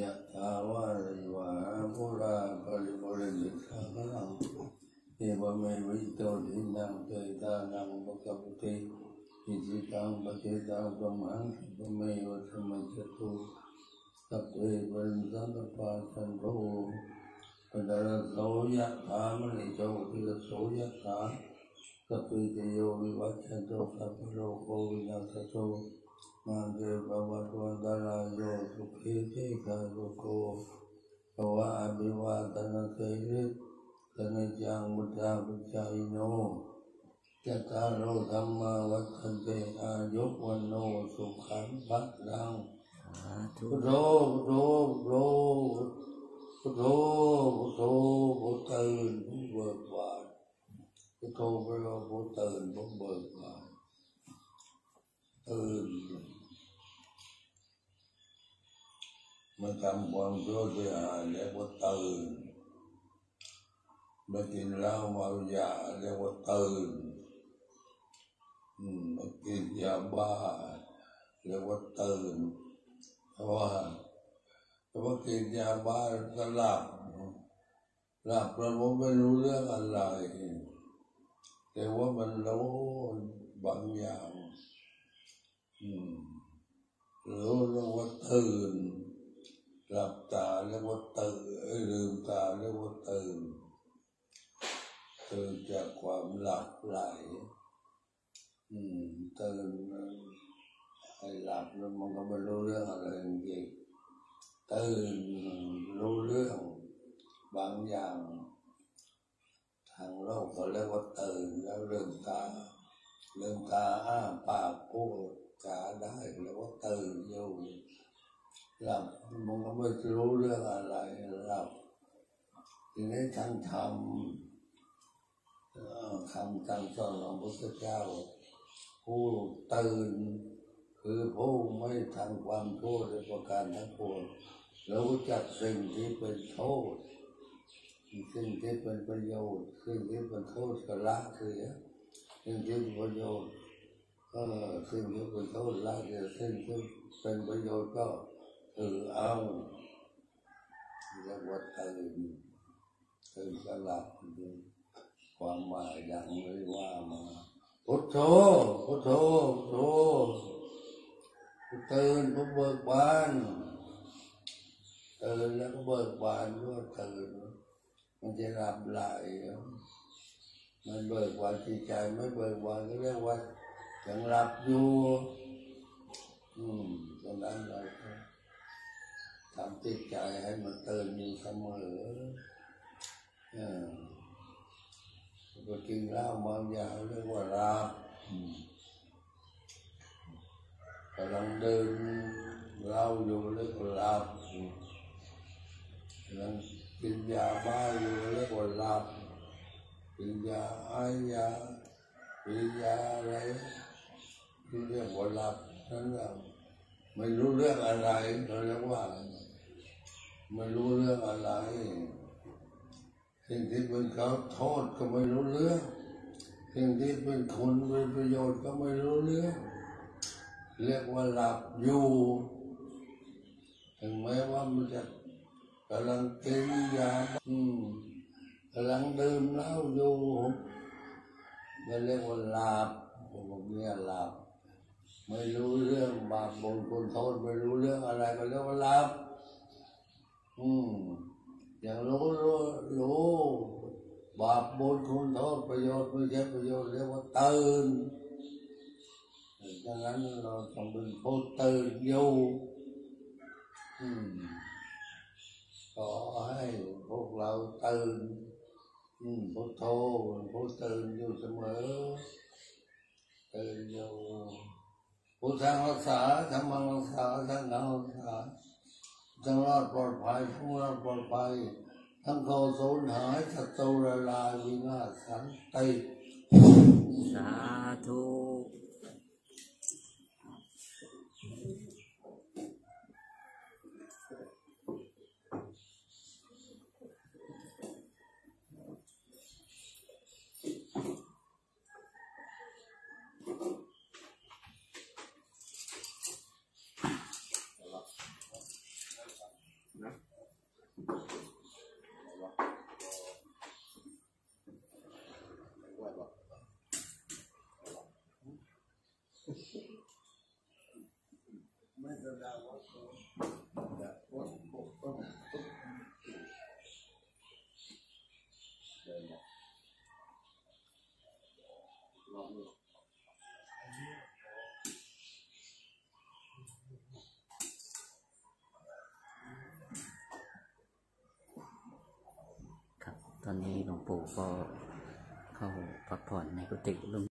ยะถาวาริวาภูราปริปุเรนติสาคลังเอวเมวิโตทินังเตตานังปะกะปุติอิจิตังปะเจตังปะมังปะเมวะสมัจจตุสัพเพปุเรนสังกปาสันโฆปะดาโสยะถามณิโชติระโสยะถาสัพพิติโยวิวัชชันโตสัพพโลกวินาศโต มาเดภวัตวันตรายโยสุขีติกาโลโกภวะอภิวาทนาเสริสนิจังมุทาปุจายโนจัตตารโอธรรมาวัฏันเตอายุวันโนสุขังพัลังสาธุพุทโธพุทโธพุทโธพุทโธพุทโธตื่นผู้เบิกบานพุทโธแปลว่าผู้ตื่นผู้เบิกบานตื่น มันทำความชั่วเสียหายแล้วก็ตื่นมากินเหล้าเมายาเรียกว่าตื่นอืมมากินยาบ้าเรียกว่าตื่นเพราะว่าเพราะว่ากินยาบ้าก็หลับหลับแล้วผมไม่รู้เรื่องอะไรแต่ว่ามันรู้บางอย่างอืมรู้แล้วว่าตื่น หลับตาเรียกว่าตื่นเอ้ยลืมตาเรียกว่าตื่นตื่นจากความหลับไหลอืมตื่นไอ้หลับแล้วมันก็ไม่รู้เรื่องอะไรจริงๆตื่นรู้เรื่องบางอย่าง ทางโลกเขาเรียกว่าตื่นแล้วลืมตาลืมตาอ้าปากพูดจาได้เรียกว่าตื่นอยู่ หลับมันก็ไม่รู้เรื่องอะไรหลับทีนี้ท่านทำคำสั่งสอนของพระพุทธเจ้า ผู้ตื่น คือผู้ไม่ทำความชั่วในประการทั้งปวงรู้จักสิ่งที่เป็นโทษสิ่งที่เป็นประโยชน์สิ่งที่เป็นโทษก็ละเสียสิ่งที่เป็นประโยชน์ก็สิ่งที่เป็นโทษละเสียสิ่งที่เป็นประโยชน์ก็ ถือเอาเรียกว่าตื่นตื่นสลับความหมายอย่างไม่ว่ามาพุทโธพุทโธพุทโธตื่นผู้เบิกบานตื่นแล้วก็เบิกบานด้วยตื่นมันจะหลับไหลมันเบิกบานจิตใจไม่เบิกบานก็เรียกว่ายังหลับอยู่อืมตรงนั้นเรา ทำจิตใจให้มันตื่นอยู่เสมอเออก็กินเหล้าเมายาเรียกว่าหลับอืมกำลังเดินเหล้าอยู่เรียกว่าหลับอืมยังกินยาบ้าอยู่เรียกว่าหลับกินยาไอยากินยาอะไรที่เรียกว่าหลับนั่นแหละไม่รู้เรื่องอะไรเราเรียกว่า ไม่รู้เรื่องอะไร สิ่งที่เป็นเขาโทษก็ไม่รู้เรื่อง สิ่งที่เป็นคุณเป็นประโยชน์ก็ไม่รู้เรื่อง เรียกว่าหลับอยู่ ถึงแม้ว่ามันจะกำลังกินยาอืมกำลังดื่มเหล้าอยู่มันเรียกว่าหลับผมเนี่ยหลับไม่รู้เรื่องบาปบุญคุณโทษไม่รู้เรื่องอะไรก็เรียกว่าหลับ อืมอย่างรู้รู้รู้บาปบุญคุณโทษประโยชน์ไม่ใช่ประโยชน์เรียกว่าตื่นดังนั้นเราต้องเป็นผู้ตื่นอยู่อืมขอให้พวกเราตื่นอืมพุทโธพุทตื่นอยู่เสมอตื่นอยู่พุทธังรักษาธรรมังรักษาสังฆังรักษา จังรอดปลอดภัยผู้รอดปลอดภัย ทั้งเขาสูญหายศัตรูละลายวินาศสันติสาธุ ไม่แสดงว่าแต่ว่าผมต้องเดินนะลองดูครับตอนนี้หลวงปู่ก็เข้าพักผ่อนในกุฏิลวง